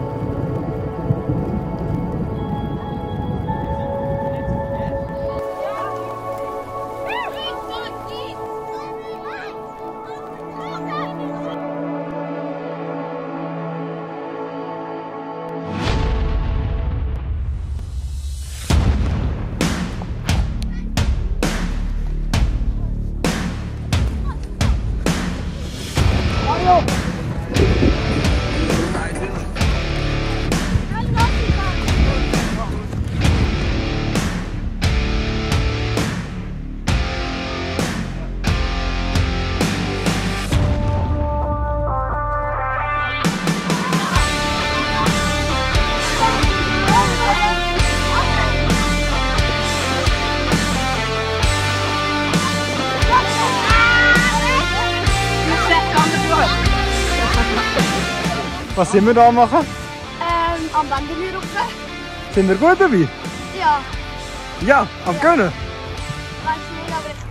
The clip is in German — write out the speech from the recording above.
Bye. Was sind wir da machen? Ähm, am Wandermühl rauf. Sind wir gut dabei? Ja, Ja, am Gönnen. weiß nicht, aber ich